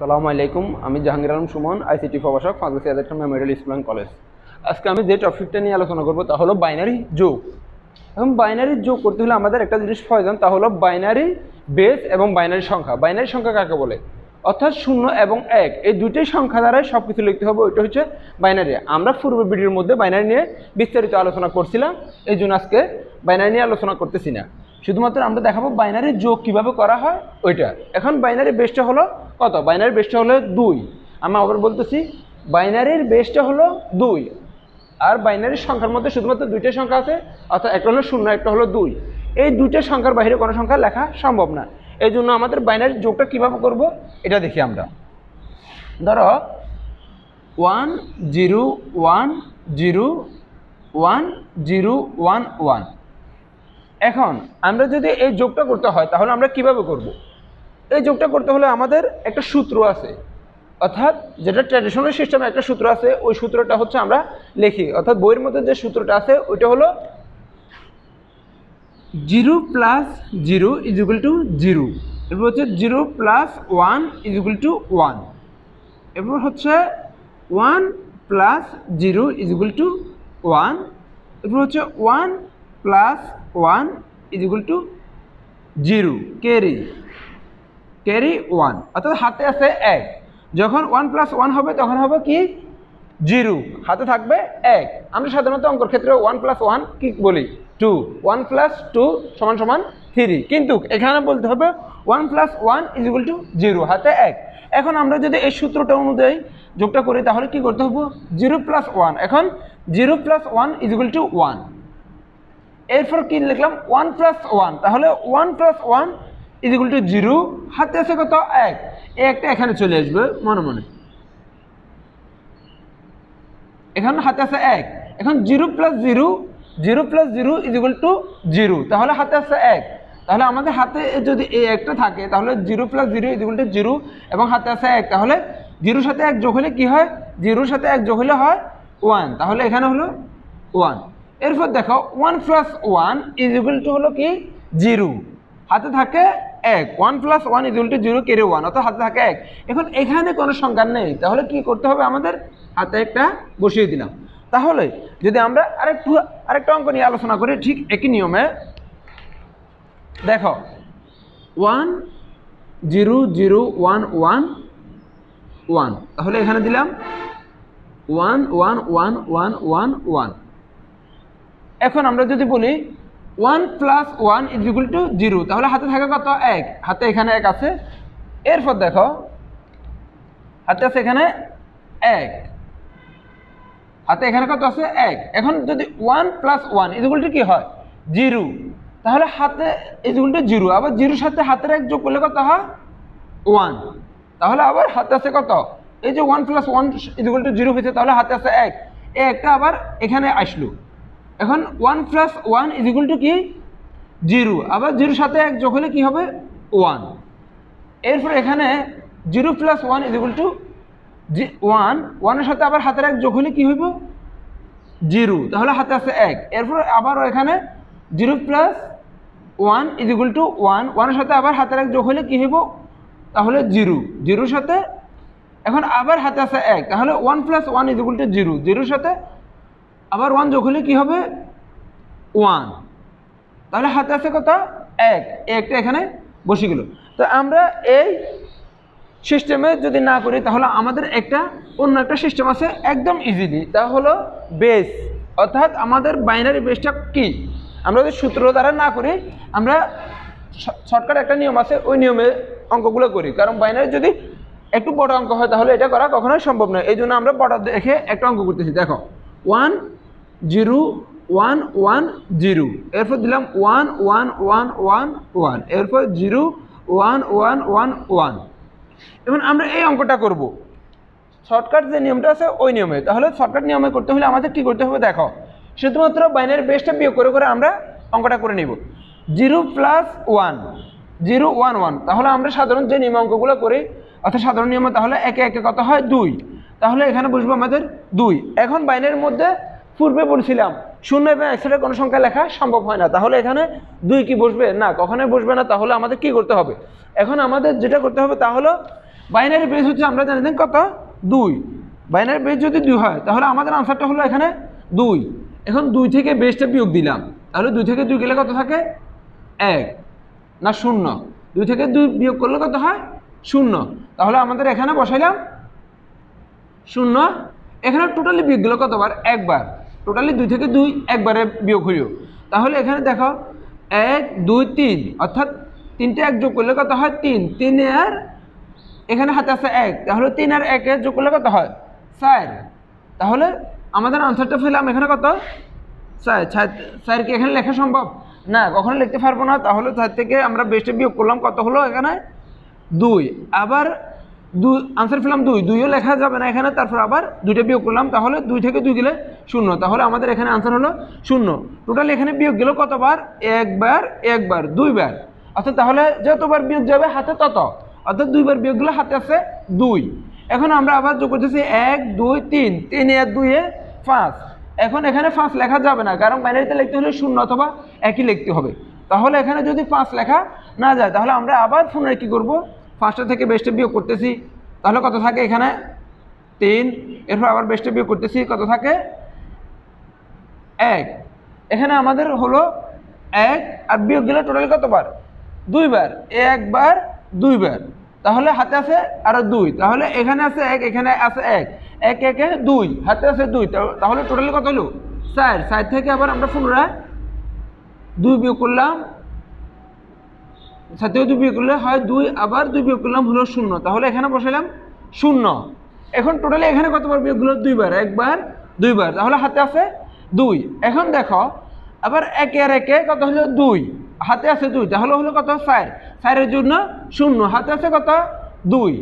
সালামু আলাইকুম, আমি জাহাঙ্গীর আলম সুমন আইসিটি প্রভাষক ফার্মেসি আদার মেমোরিয়াল ইসলাম কলেজ আজকে আমি যে টপিকটা নিয়ে আলোচনা করব তা হলো বাইনারি যোগ। এখন বাইনারি যোগ করতে হলে আমাদের একটা জিনিস প্রয়োজন, তা হলো বাইনারি বেস এবং বাইনারি সংখ্যা। বাইনারি সংখ্যা কাকে বলে? অর্থাৎ শূন্য এবং এক, এই দুইটাই সংখ্যা দ্বারাই সব কিছু লিখতে হবে, ওইটা হচ্ছে বাইনারি আমরা পূর্ব ভিডিওর মধ্যে বাইনারি নিয়ে বিস্তারিত আলোচনা করছিলাম, এই জন্য আজকে বাইনারি নিয়ে আলোচনা করতেছি না। শুধুমাত্র আমরা দেখাবো বাইনারি যোগ কীভাবে করা হয় ওইটা। এখন বাইনারি বেসটা হলো কত? বাইনারি বেসটা হলো দুই। আমি আবার বলতেছি বাইনারির বেসটা হলো দুই। আর বাইনারির সংখ্যার মধ্যে শুধুমাত্র দুইটা সংখ্যা আছে, অর্থাৎ একটা হলো শূন্য, একটা হলো দুই। এই দুইটা সংখ্যার বাইরে কোনো সংখ্যা লেখা সম্ভব না। এই জন্য আমাদের বাইনারির যোগটা কীভাবে করব, এটা দেখি আমরা। ধরো one zero one zero one zero one one এখন আমরা যদি এই যোগটা করতে হয়, তাহলে আমরা কীভাবে করব। এই যোগটা করতে হলে আমাদের একটা সূত্র আছে। অর্থাৎ যেটা ট্র্যাডিশনাল সিস্টেমে একটা সূত্র আছে, ওই সূত্রটা হচ্ছে আমরা লিখি। অর্থাৎ বইয়ের মধ্যে যে সূত্রটা আছে, ওইটা হলো zero plus zero is equal to zero. এরপর হচ্ছে zero plus one is equal to one. এরপর হচ্ছে one plus zero is equal to one. এরপর হচ্ছে one plus one is equal to zero carry carry one অর্থাৎ হাতে আছে এক। যখন ওয়ান প্লাস ওয়ান হবে, তখন হবে কি? জিরো হাতে থাকবে এক। আমরা সাধারণত অঙ্কর ক্ষেত্রে ওয়ান প্লাস ওয়ান কি বলি? টু ওয়ান প্লাস টু সমান সমান থ্রি কিন্তু এখানে বলতে হবে one plus one is equal to zero হাতে এক। এখন আমরা যদি এই সূত্রটা অনুযায়ী যোগটা করি, তাহলে কি করতে হবে? জিরো প্লাস ওয়ান এখন zero plus one is equal to one এরপর কি লিখলাম? ওয়ান প্লাস ওয়ান তাহলে one plus one is equal to zero হাতে আছে কত? এক। একটা এখানে চলে আসবে, মনে মনে। এখানে হাতে আছে এক। এখন zero plus zero zero plus zero is equal to zero তাহলে হাতে আছে এক। তাহলে আমাদের হাতে যদি এই একটা থাকে, তাহলে zero plus zero is equal to zero এবং হাতে আছে এক, তাহলে জিরোর সাথে এক যোগ হলে কী হয়? জিরোর সাথে এক যোগ হলে হয় ওয়ান তাহলে এখানে হলো ওয়ান এরপর দেখো one plus one is equal to হলো কি? জিরো হাতে থাকে এক। One plus one is equal to zero কেড়ে ওয়ান অর্থাৎ হাতে থাকে এক। এখন এখানে কোনো সংখ্যা নেই। তাহলে কি করতে হবে আমাদের? হাতে একটা বসিয়ে দিলাম। তাহলে যদি আমরা আরেকটু, আরেকটা অঙ্ক নিয়ে আলোচনা করি, ঠিক একই নিয়মে, দেখো one zero zero one one one তাহলে এখানে দিলাম one one one one one one এখন আমরা যদি বলি one plus one is equal to zero, তাহলে হাতে থাকে কত? এক। হাতে এখানে এক আছে। এরপর দেখো, হাতে আছে এখানে এক। হাতে এখানে কত আছে? এক। এখন যদি one plus one is equal to কী হয়? জিরো। তাহলে হাতে ইজ ইকুয়াল টু জিরো। আবার জিরোর সাথে হাতের এক যোগ করলে কত হয়? ওয়ান। তাহলে আবার হাতে আছে কত? এই যে one plus one is equal to zero হয়েছে, তাহলে হাতে আছে এক। একটা আবার এখানে আসলো। এখন one plus one is equal to কি? জিরো আবার জিরোর সাথে এক যোগ হলে কী হবে? ওয়ান এরপর এখানে zero plus one is equal to G one ওয়ানের সাথে আবার হাতের এক যোগ হলে কী হইব? জিরো তাহলে হাতে আছে এক। এরপর আবারও এখানে zero plus one is equal to one ওয়ানের সাথে আবার হাতের এক যোগ হলে কী হইব? তাহলে জিরো জিরোর সাথে এখন আবার হাতে আছে এক। তাহলে one plus one is equal to zero জিরোর সাথে আবার ওয়ান যোগ হলে কী হবে? ওয়ান। তাহলে হাতে আছে কত? এক। একটা এখানে বসে গেল। তো আমরা এই সিস্টেমে যদি না করি, তাহলে আমাদের একটা অন্য একটা সিস্টেম আছে একদম ইজিলি তা হলো বেস অর্থাৎ আমাদের বাইনারি বেসটা কি? আমরা যদি সূত্র দ্বারা না করি, আমরা শর্টকাট একটা নিয়ম আছে, ওই নিয়মে অঙ্কগুলো করি। কারণ বাইনারি যদি একটু বড় অঙ্ক হয়, তাহলে এটা করা কখনোই সম্ভব নয়। এই জন্য আমরা বড় দেখে একটা অঙ্ক করতেছি। দেখো। One zero one one zero. এরপর দিলাম one one one one one. এরপর zero one one one one. এখন আমরা এই অঙ্কটা করব। শর্টকাট যে নিয়মটা আছে ওই নিয়মে। তাহলে শর্টকাট নিয়মে করতে হলে আমাদের কী করতে হবে দেখো, শুধুমাত্র বাইনের বেসটা বিয়োগ করে করে আমরা অঙ্কটা করে নিব। Zero plus one, zero one one. তাহলে আমরা সাধারণ যে নিয়ম অঙ্কগুলো করি, অর্থাৎ সাধারণ নিয়মে তাহলে একে একে কত হয়? দুই। তাহলে এখানে বসবো আমাদের দুই। এখন বাইনের মধ্যে পূর্বে বলছিলাম শূন্য এবং একসাথে কোনো সংখ্যা লেখা সম্ভব হয় না। তাহলে এখানে দুই কি বসবে? না, কখনোই বসবে না। তাহলে আমাদের কি করতে হবে? এখন আমাদের যেটা করতে হবে তা হলো, বাইনারি বেস হচ্ছে, আমরা জানি কত? দুই। বাইনারি বেস যদি দুই হয়, তাহলে আমাদের আনসারটা হলো এখানে দুই। এখন দুই থেকে বেসটা বিয়োগ দিলাম। তাহলে দুই থেকে দুই গেলে কত থাকে? এক। না, শূন্য। দুই থেকে দুই বিয়োগ করলে কত হয়? শূন্য। তাহলে আমাদের এখানে বসাইলাম শূন্য। এখানে টোটালি বিয়োগ দিল কতবার? একবার। টোটালি দুই থেকে দুই একবারে বিয়োগ হইল। তাহলে এখানে দেখো, এক, দুই, তিন। অর্থাৎ তিনটে এক যোগ করলে কত হয়? তিন। তিন আর এখানে হাতে আছে এক। তাহলে তিন আর একে যোগ করলে কত হয়? চার। তাহলে আমাদের আনসারটা পেলাম এখানে কত? চার। চার কি এখানে লেখা সম্ভব? না, কখনো লিখতে পারব না। তাহলে চার থেকে আমরা বেস্টে বিয়োগ করলাম। কত হলো এখানে? দুই। আবার দুই আনসার পেলাম দুই। দুইও লেখা যাবে না এখানে, তারপর আবার দুইটা বিয়োগ করলাম, তাহলে দুই থেকে দুই গেলে শূন্য। তাহলে আমাদের এখানে আনসার হলো শূন্য। টোটাল এখানে বিয়োগ গেল কতবার? একবার একবার, দুইবার। অর্থাৎ তাহলে যতবার বিয়োগ যাবে হাতে তত। অর্থাৎ দুইবার বিয়োগ গেলে হাতে আছে দুই। এখন আমরা আবার যোগ করতেছি এক, দুই, তিন। তিন, এক দুইয়ে পাঁচ। এখন এখানে পাঁচ লেখা যাবে না, কারণ বাইনারিতে লিখতে হলে শূন্য অথবা একই লিখতে হবে। তাহলে এখানে যদি পাঁচ লেখা না যায়, তাহলে আমরা আবার পুনরায় কী করব? পাঁচটা থেকে বেস্টে বিয়োগ করতেছি, তাহলে কত থাকে এখানে? তিন, এরপর আবার বেস্টে বিয়োগ করতেছি, কত থাকে? এক। এখানে আমাদের হলো এক আর বিয়োগ গেলে টোটালি কতবার দুইবার একবার দুইবার তাহলে হাতে আছে আরও দুই। তাহলে এখানে আছে এক, এখানে আছে এক। এক, একে দুই। হাতে আছে দুই। তাহলে টোটালি কত হলো? চার। চার থেকে আবার আমরা পুনরায় দুই বিয়োগ করলাম সাথে দুই বিয়োগ করলে হয় দুই, আবার দুই বিয়োগ করলাম হলো শূন্য। তাহলে এখানে বসালাম শূন্য। এখন টোটালি এখানে কতবার বিয়োগ হলো? দুইবার। একবার, দুইবার। তাহলে হাতে আছে দুই। এখন দেখো, আবার একে আর একে কত হলো? দুই। হাতে আছে দুই। তাহলে হলো কত? চার। চারের জন্য শূন্য। হাতে আছে কত? দুই।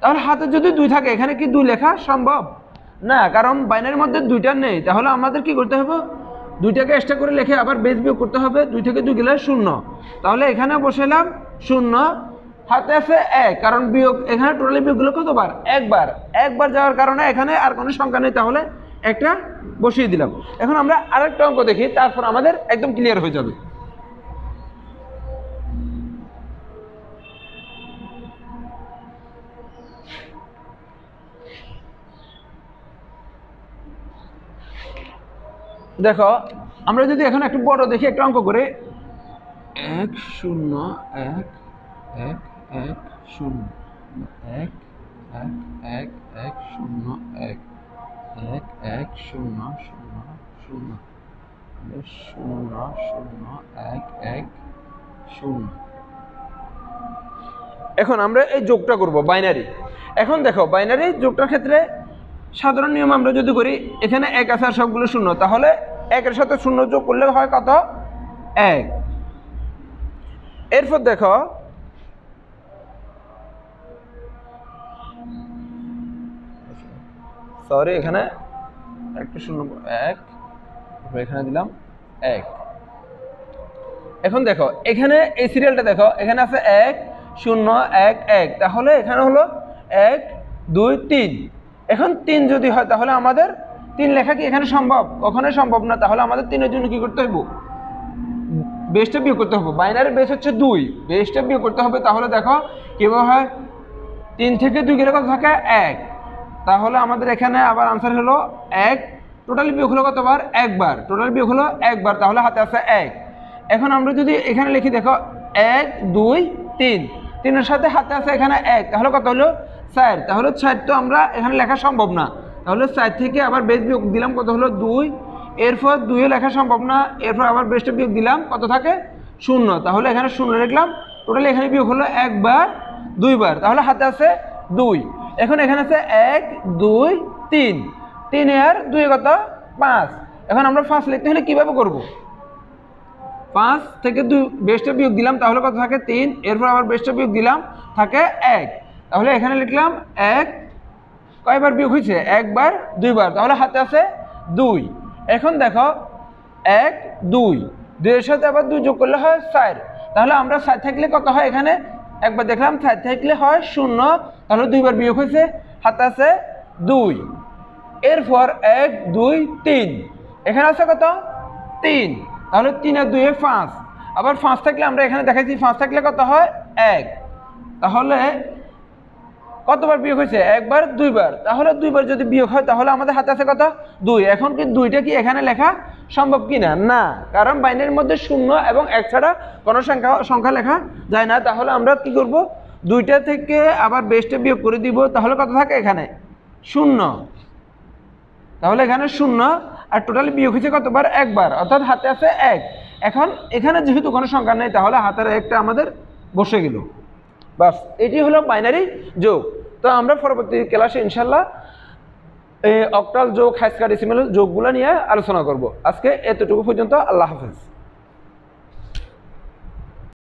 তাহলে হাতে যদি দুই থাকে, এখানে কি দুই লেখা সম্ভব? না, কারণ বাইনারির মধ্যে দুইটা নেই। তাহলে আমাদের কি করতে হবে? দুইটাকে এক্সট্রা করে লিখে আবার বেস বিয়োগ করতে হবে, দুই থেকে দুই গেলে শূন্য। তাহলে এখানে বসেলাম শূন্য, হাতে আছে এক, কারণ বিয়োগ এখানে টোটালি বিয়োগগুলো কতবার? একবার। একবার যাওয়ার কারণে এখানে আর কোনো সংখ্যা নেই, তাহলে একটা বসিয়ে দিলাম। এখন আমরা আরেকটা অঙ্ক দেখি, তারপর আমাদের একদম ক্লিয়ার হয়ে যাবে। দেখো, আমরা যদি এখন একটু বড় দেখি, একটা অঙ্ক করে। এক শূন্য, এক এক এক শূন্য, এক এক এক এক শূন্য, এক এক এক শূন্য শূন্য শূন্য শূন্য শূন্য, এক এক শূন্য। এখন আমরা এই যোগটা করব বাইনারি এখন দেখো বাইনারি যোগটার ক্ষেত্রে সাধারণ নিয়ম আমরা যদি করি, এখানে এক আছে আর সবগুলো শূন্য, তাহলে একের সাথে শূন্য যোগ করলে হয় কত? এক। এরপর দেখো সরি এখানে একটা শূন্য, এক এখানে দিলাম এক। এখন দেখো, এখানে এই সিরিয়ালটা দেখো, এখানে আছে এক, শূন্য, এক এক, তাহলে এখানে হলো এক, দুই, তিন। এখন তিন যদি হয়, তাহলে আমাদের তিন লেখা কি এখানে সম্ভব? কখনোই সম্ভব না। তাহলে আমাদের তিনের জন্য কি করতে হইব? বেসটা বিয়োগ করতে হবে বাইনারি বেস হচ্ছে দুই। বেসটা বিয়োগ করতে হবে, তাহলে দেখো কীভাবে হয়? তিন থেকে দুই গেলে কত থাকে? এক। তাহলে আমাদের এখানে আবার আনসার হলো এক। টোটালি বিয়োগ হলো কতবার? একবার। টোটাল বিয়োগ হলো একবার, তাহলে হাতে আছে এক। এখন আমরা যদি এখানে লিখি, দেখো, এক, দুই, তিন। তিনের সাথে হাতে আছে এখানে এক। তাহলে কত হলো? চার তাহলে চার তো আমরা এখানে লেখা সম্ভব না। তাহলে চার থেকে আবার বেশ বিয়োগ দিলাম, কত হলো দুই। এরপর দুইও লেখা সম্ভব না, এরপর আবার বেশটা বিয়োগ দিলাম, কত থাকে? শূন্য। তাহলে এখানে শূন্য লিখলাম টোটালি এখানে বিয়োগ হলো একবার, দুইবার। তাহলে হাতে আছে দুই। এখন এখানে আছে এক, দুই, তিন। তিন আর দুই কত? পাঁচ। এখন আমরা পাঁচ লিখতে হলে কীভাবে করব? পাঁচ থেকে দুই বেশটা বিয়োগ দিলাম, তাহলে কত থাকে? তিন। এরপর আবার বেশটা বিয়োগ দিলাম, থাকে এক। তাহলে এখানে লিখলাম এক, কয়বার বিয়োগ হয়েছে? একবার, দুইবার। তাহলে হাতে আছে দুই। এখন দেখো, এক, দুই। দুইয়ের সাথে আবার দুই যোগ করলে হয় চার। তাহলে আমরা চার থাকলে কত হয় এখানে? একবার দেখলাম চার থাকলে হয় শূন্য। তাহলে দুইবার বিয়োগ হয়েছে, হাতে আছে দুই। এরপর এক, দুই, তিন। এখানে আছে কত? তিন। তাহলে তিন আর দুই পাঁচ। আবার পাঁচ থাকলে আমরা এখানে দেখাইছি, পাঁচ থাকলে কত হয়? এক। তাহলে কতবার বিয়োগ হয়েছে? একবার, দুইবার। তাহলে দুইবার যদি বিয়োগ হয়, তাহলে আমাদের হাতে আছে কত? দুই। এখন কি দুইটা কি এখানে লেখা সম্ভব কি না। কারণ বাইনারির মধ্যে শূন্য এবং এক ছাড়া কোনো সংখ্যা সংখ্যা লেখা যায় না। তাহলে আমরা কি করব? দুইটা থেকে আবার বেস্টে বিয়োগ করে দিব। তাহলে কত থাকে এখানে? শূন্য। তাহলে এখানে শূন্য। আর টোটালি বিয়োগ হয়েছে কতবার? একবার। অর্থাৎ হাতে আছে এক। এখন এখানে যেহেতু কোনো সংখ্যা নেই, তাহলে হাতের একটা আমাদের বসে গেল। বাস, এটি হলো বাইনারি যোগ। তো আমরা পরবর্তী ক্লাসে ইনশাল্লাহ অক্টাল যোগ, হাইস্কার ডিসিমেল যোগগুলো নিয়ে আলোচনা করব। আজকে এতটুকু পর্যন্ত, আল্লাহ হাফেজ।